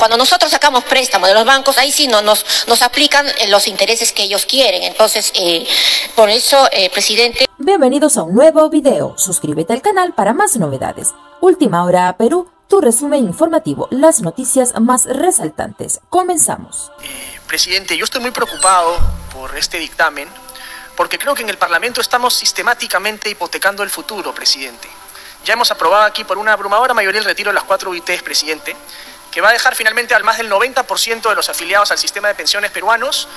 cuando nosotros sacamos préstamos de los bancos, ahí sí no, nos, nos aplican eh, los intereses que ellos quieren. Entonces, eh, por eso, eh, presidente. Bienvenidos a un nuevo video. Suscríbete al canal para más novedades. Última hora Perú, tu resumen informativo, las noticias más resaltantes. Comenzamos. presidente, yo estoy muy preocupado por este dictamen porque creo que en el Parlamento estamos sistemáticamente hipotecando el futuro, presidente. Ya hemos aprobado aquí por una abrumadora mayoría el retiro de las cuatro UITs, presidente, que va a dejar finalmente al más del 90% de los afiliados al sistema de pensiones peruanos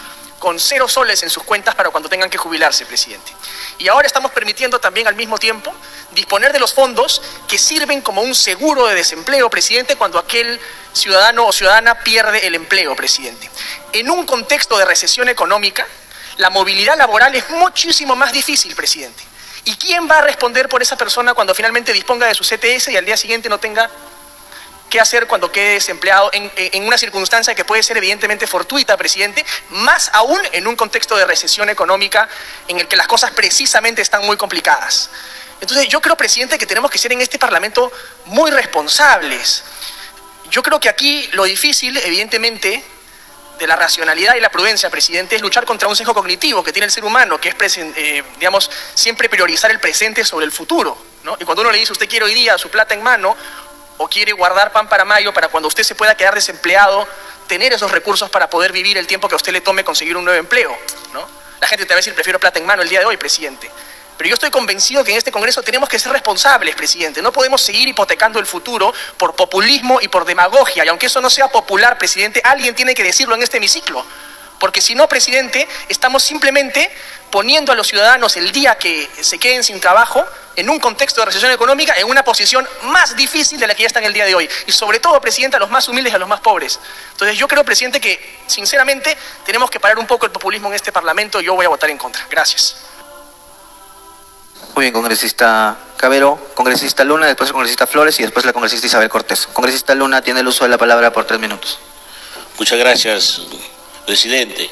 con cero soles en sus cuentas para cuando tengan que jubilarse, presidente. Y ahora estamos permitiendo también al mismo tiempo disponer de los fondos que sirven como un seguro de desempleo, presidente, cuando aquel ciudadano o ciudadana pierde el empleo, presidente. En un contexto de recesión económica, la movilidad laboral es muchísimo más difícil, presidente. ¿Y quién va a responder por esa persona cuando finalmente disponga de su CTS y al día siguiente no tenga qué hacer cuando quede desempleado en, una circunstancia que puede ser evidentemente fortuita, presidente, más aún en un contexto de recesión económica en el que las cosas precisamente están muy complicadas? Entonces yo creo, presidente, que tenemos que ser en este Parlamento muy responsables. Yo creo que aquí lo difícil, evidentemente, de la racionalidad y la prudencia, presidente, es luchar contra un sesgo cognitivo que tiene el ser humano, que es, eh, digamos, siempre priorizar el presente sobre el futuro. ¿no? Y cuando uno le dice, usted quiere hoy día su plata en mano, o quiere guardar pan para mayo, para cuando usted se pueda quedar desempleado, tener esos recursos para poder vivir el tiempo que a usted le tome conseguir un nuevo empleo. ¿no? La gente te va a decir, prefiero plata en mano el día de hoy, presidente. Pero yo estoy convencido que en este Congreso tenemos que ser responsables, presidente. No podemos seguir hipotecando el futuro por populismo y por demagogia. Y aunque eso no sea popular, presidente, alguien tiene que decirlo en este hemiciclo. Porque si no, presidente, estamos simplemente poniendo a los ciudadanos el día que se queden sin trabajo, en un contexto de recesión económica, en una posición más difícil de la que ya están el día de hoy. Y sobre todo, presidente, a los más humildes y a los más pobres. Entonces yo creo, presidente, que sinceramente tenemos que parar un poco el populismo en este Parlamento y yo voy a votar en contra. Gracias. Muy bien, congresista Cabero, congresista Luna, después el congresista Flores y después la congresista Isabel Cortés. Congresista Luna tiene el uso de la palabra por tres minutos. Muchas gracias, presidente.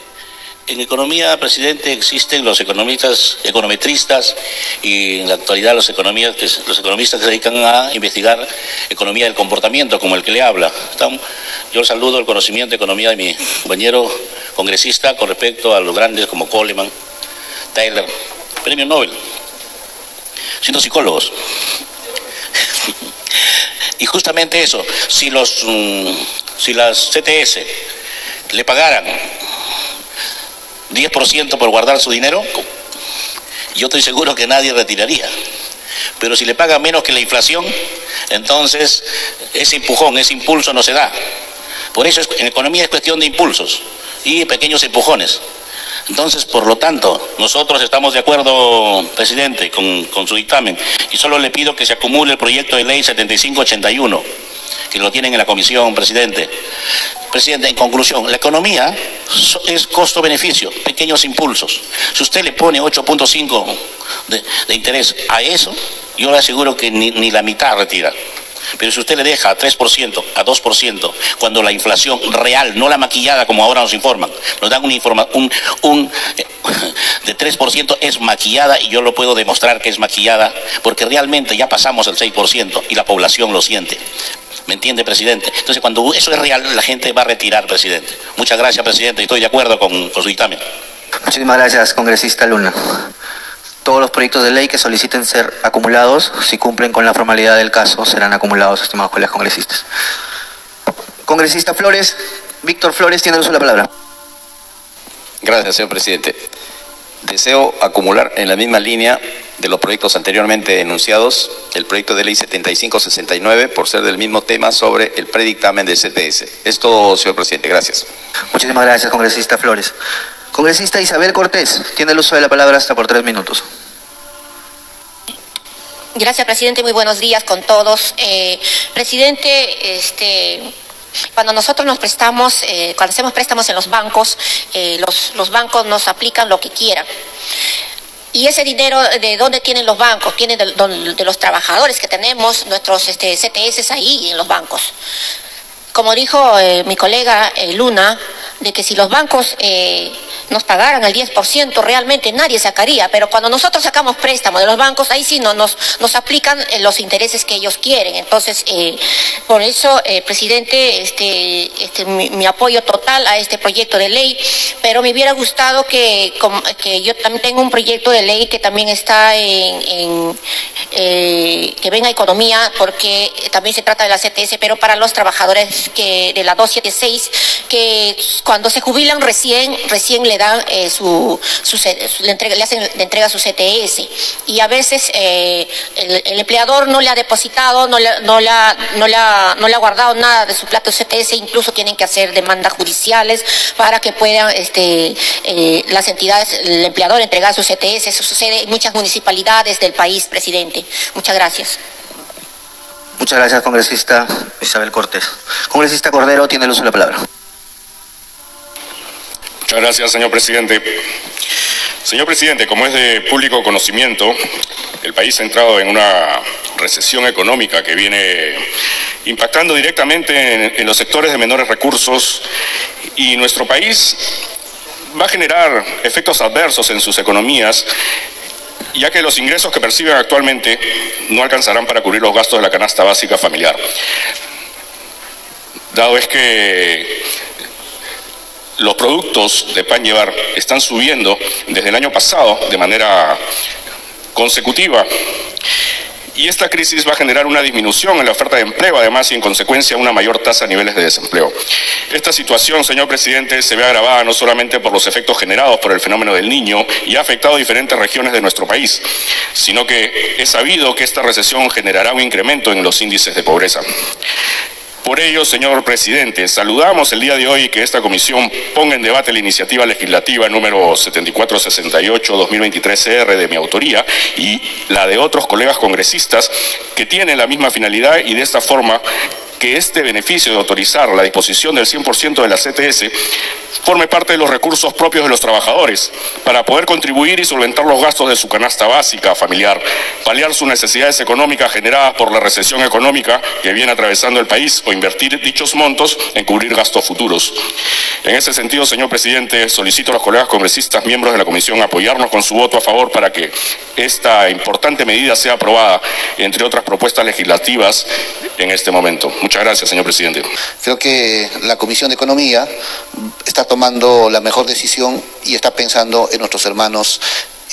En economía, presidente, existen los economistas, econometristas y en la actualidad los, los economistas que se dedican a investigar economía del comportamiento, como el que le habla. Yo saludo el conocimiento de economía de mi compañero congresista con respecto a los grandes como Coleman, Taylor, premio Nobel siendo psicólogos. y justamente eso, si los mm, si las CTS le pagaran 10% por guardar su dinero, yo estoy seguro que nadie retiraría. Pero si le pagan menos que la inflación, entonces ese empujón, ese impulso no se da. Por eso en economía es cuestión de impulsos y pequeños empujones. Entonces, por lo tanto, nosotros estamos de acuerdo, presidente, con, su dictamen y solo le pido que se acumule el proyecto de ley 7581, que lo tienen en la comisión, presidente. Presidente, en conclusión, la economía es costo-beneficio, pequeños impulsos. Si usted le pone 8.5 de, de, interés a eso, yo le aseguro que ni la mitad retira. Pero si usted le deja a 3%, a 2%, cuando la inflación real, no la maquillada como ahora nos informan, nos dan informa, un, un eh, de 3% es maquillada y yo lo puedo demostrar que es maquillada porque realmente ya pasamos el 6% y la población lo siente. ¿Me entiende, presidente? Entonces, cuando eso es real, la gente va a retirar, presidente. Muchas gracias, presidente, y estoy de acuerdo con, con su dictamen. Muchísimas gracias, congresista Luna. Todos los proyectos de ley que soliciten ser acumulados, si cumplen con la formalidad del caso, serán acumulados, estimados colegas congresistas. Congresista Flores, Víctor Flores tiene uso la palabra. Gracias, señor presidente. Deseo acumular en la misma línea de los proyectos anteriormente enunciados el proyecto de ley 7569 por ser del mismo tema sobre el predictamen del CTS. Es todo, señor presidente. Gracias. Muchísimas gracias, congresista Flores. Congresista Isabel Cortés, tiene el uso de la palabra hasta por tres minutos. Gracias, presidente. Muy buenos días con todos. Eh, presidente, este, cuando nosotros nos prestamos, eh, cuando hacemos préstamos en los bancos, eh, los, los bancos nos aplican lo que quieran. Y ese dinero, ¿de dónde tienen los bancos? Tienen de, los trabajadores que tenemos, nuestros este, CTS ahí en los bancos. Como dijo mi colega Luna, de que si los bancos eh, nos pagaran el 10%, realmente nadie sacaría, pero cuando nosotros sacamos préstamos de los bancos, ahí sí no, nos, nos aplican eh, los intereses que ellos quieren. Entonces, eh, por eso, presidente, este, este, mi, apoyo total a este proyecto de ley, pero me hubiera gustado que, que yo también tengo un proyecto de ley que también está en, que venga economía, porque también se trata de la CTS, pero para los trabajadores que de la 276, que cuando se jubilan recién, recién le dan eh, su, su, le, entrega, le, hacen, le entrega su CTS y a veces eh, el, empleador no le ha depositado, no le, no, la, no, la, no le ha guardado nada de su plato CTS, incluso tienen que hacer demandas judiciales para que puedan este, eh, las entidades, el empleador entregar su CTS. Eso sucede en muchas municipalidades del país, presidente. Muchas gracias. Muchas gracias, congresista Isabel Cortés. Congresista Cordero, tiene el uso de la palabra. Muchas gracias, señor presidente. Señor presidente, como es de público conocimiento, el país ha entrado en una recesión económica que viene impactando directamente en, los sectores de menores recursos y nuestro país va a generar efectos adversos en sus economías ya que los ingresos que perciben actualmente no alcanzarán para cubrir los gastos de la canasta básica familiar. Dado es que los productos de pan llevar están subiendo desde el año pasado de manera consecutiva y esta crisis va a generar una disminución en la oferta de empleo, además, y en consecuencia una mayor tasa a niveles de desempleo. Esta situación, señor presidente, se ve agravada no solamente por los efectos generados por el fenómeno del niño y ha afectado a diferentes regiones de nuestro país, sino que es sabido que esta recesión generará un incremento en los índices de pobreza. Por ello, señor presidente, saludamos el día de hoy que esta comisión ponga en debate la iniciativa legislativa número 7468-2023-CR de mi autoría y la de otros colegas congresistas que tienen la misma finalidad y de esta forma que este beneficio de autorizar la disposición del 100% de la CTS forme parte de los recursos propios de los trabajadores para poder contribuir y solventar los gastos de su canasta básica familiar, paliar sus necesidades económicas generadas por la recesión económica que viene atravesando el país o invertir dichos montos en cubrir gastos futuros. En ese sentido, señor presidente, solicito a los colegas congresistas miembros de la comisión apoyarnos con su voto a favor para que esta importante medida sea aprobada, entre otras propuestas legislativas, en este momento. Muchas gracias, señor presidente. Creo que la Comisión de Economía está tomando la mejor decisión y está pensando en nuestros hermanos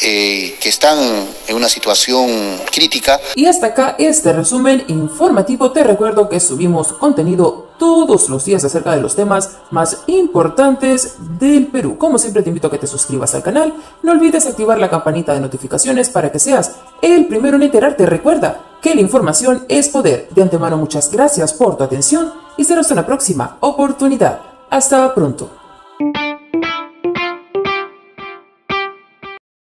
eh, que están en una situación crítica. Y hasta acá este resumen informativo. Te recuerdo que subimos contenido todos los días acerca de los temas más importantes del Perú. Como siempre te invito a que te suscribas al canal. No olvides activar la campanita de notificaciones para que seas el primero en enterarte. Recuerda que la información es poder. De antemano muchas gracias por tu atención y será hasta una próxima oportunidad. Hasta pronto.